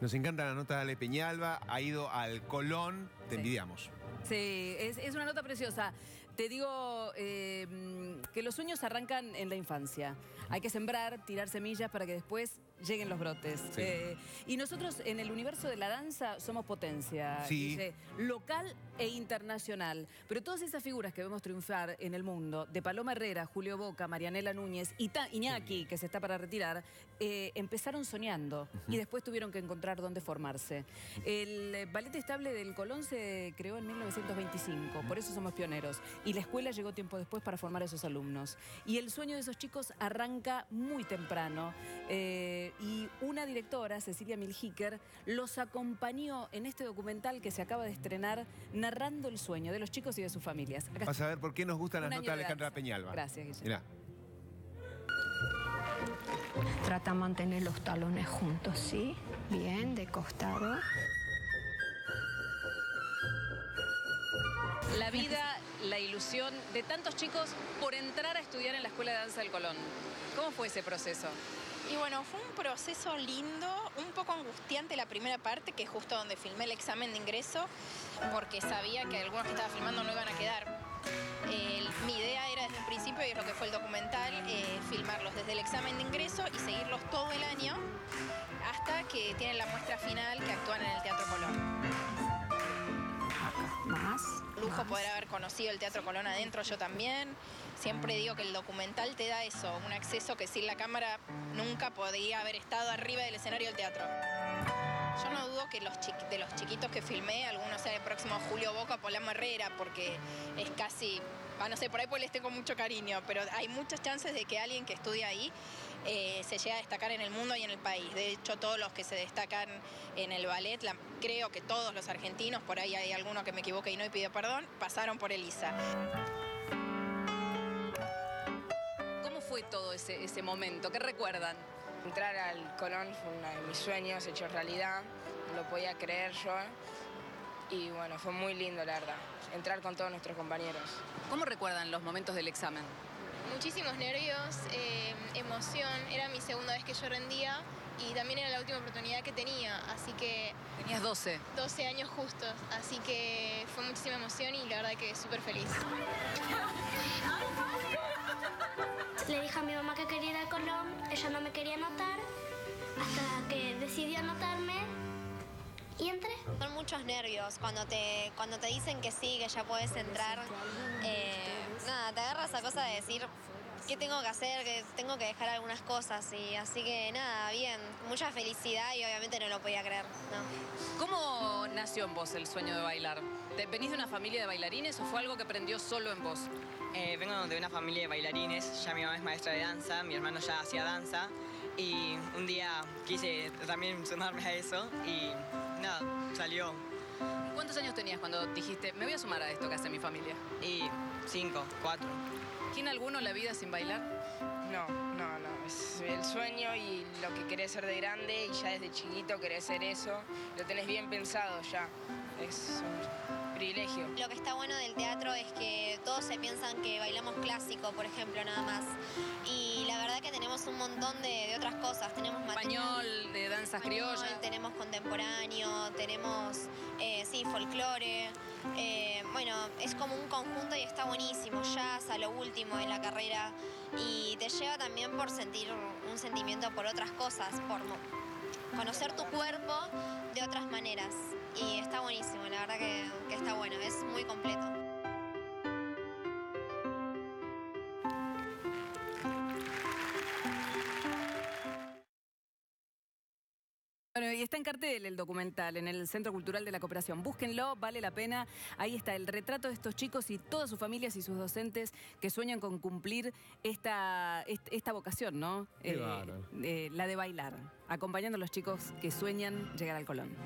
Nos encanta la nota de Ale Peñalba, ha ido al Colón, te Sí. envidiamos. Sí, es, es una nota preciosa. Te digo eh, que los sueños arrancan en la infancia. Hay que sembrar, tirar semillas para que después lleguen los brotes. Sí. Eh, y nosotros en el universo de la danza somos potencia, Sí. Local e internacional. Pero todas esas figuras que vemos triunfar en el mundo, de Paloma Herrera, Julio Boca, Marianela Núñez y Iñaki, que se está para retirar, eh, empezaron soñando y después tuvieron que encontrar dónde formarse. El eh, ballet estable del Colón se creó en 1925, por eso somos pioneros. Y la escuela llegó tiempo después para formar a esos alumnos. Y el sueño de esos chicos arranca muy temprano. eh, y una directora, Cecilia Milhiker, los acompañó en este documental que se acaba de estrenar narrando el sueño de los chicos y de sus familias. Acá Vas a ver por qué nos gustan las notas de Alejandra. Peñalba. Gracias, Guille. Mirá. Trata de mantener los talones juntos, ¿sí? Bien, de costado. La vida, la ilusión de tantos chicos por entrar a estudiar en la Escuela de Danza del Colón. ¿Cómo fue ese proceso? Y bueno, fue un proceso lindo, un poco angustiante la primera parte, que es justo donde filmé el examen de ingreso, porque sabía que algunos que estaba filmando no iban a quedar. Mi idea era desde un principio, y es lo que fue el documental, eh, filmarlos desde el examen de ingreso y seguirlos todo el año hasta que tienen la muestra final que actúan en el Teatro Colón. Lujo poder haber conocido el Teatro Colón adentro, yo también. Siempre digo que el documental te da eso, un acceso que sin la cámara nunca podría haber estado arriba del escenario del teatro. Yo no dudo que de los chiquitos que filmé, algunos sea el próximo Julio Boca Polamo Herrera, porque es casi, ah, no sé, por ahí pues les tengo mucho cariño, pero hay muchas chances de que alguien que estudia ahí eh, se llegue a destacar en el mundo y en el país. De hecho, todos los que se destacan en el ballet, creo que todos los argentinos, por ahí hay alguno que me equivoque y no y pido perdón, pasaron por Elisa. ¿Cómo fue todo ese momento? ¿Qué recuerdan? Entrar al Colón fue uno de mis sueños hecho realidad, no lo podía creer yo. Y bueno, fue muy lindo, la verdad, entrar con todos nuestros compañeros. ¿Cómo recuerdan los momentos del examen? Muchísimos nervios, eh, emoción. Era mi segunda vez que yo rendía y también era la última oportunidad que tenía, así que Tenías 12. 12 años justos. Así que fue muchísima emoción y la verdad que súper feliz. Le dije a mi mamá que quería ir al Colón, ella no me quería anotar, hasta que decidió anotarme y entré. Son muchos nervios cuando te, cuando te dicen que sí, que ya puedes entrar. eh, nada, te agarras a cosa de decir qué tengo que hacer, que tengo que dejar algunas cosas. Y así que nada, bien, mucha felicidad y obviamente no lo podía creer. No. ¿Cómo nació en vos el sueño de bailar? ¿Te- ¿Venís de una familia de bailarines o fue algo que prendió solo en vos? Eh, vengo de una familia de bailarines, ya mi mamá es maestra de danza, mi hermano ya hacía danza y un día quise también sumarme a eso y nada, salió. ¿Cuántos años tenías cuando dijiste, me voy a sumar a esto que hace mi familia? Y cinco, cuatro. ¿Tiene alguno la vida sin bailar? No, no, no, es el sueño y lo que querés ser de grande y ya desde chiquito querés ser eso, lo tenés bien pensado ya, es un privilegio. Lo que está bueno del teatro es que todos se piensan que bailamos clásico, por ejemplo, nada más. Y la verdad que tenemos un montón de, de otras cosas. Tenemos Español, de danzas español, criollas. Tenemos contemporáneo, tenemos, eh, sí, folclore. Bueno, es como un conjunto y está buenísimo. Jazz a lo último en la carrera. Y te lleva también por sentir un sentimiento por otras cosas, por conocer tu cuerpo de otras maneras. Y está buenísimo, la verdad que, que está bueno, es muy completo. Bueno, y está en cartel el documental en el Centro Cultural de la Cooperación. Búsquenlo, vale la pena. Ahí está el retrato de estos chicos y todas sus familias y sus docentes que sueñan con cumplir esta, est- esta vocación, ¿no? Qué bárbaro. eh, la de bailar, acompañando a los chicos que sueñan llegar al Colón.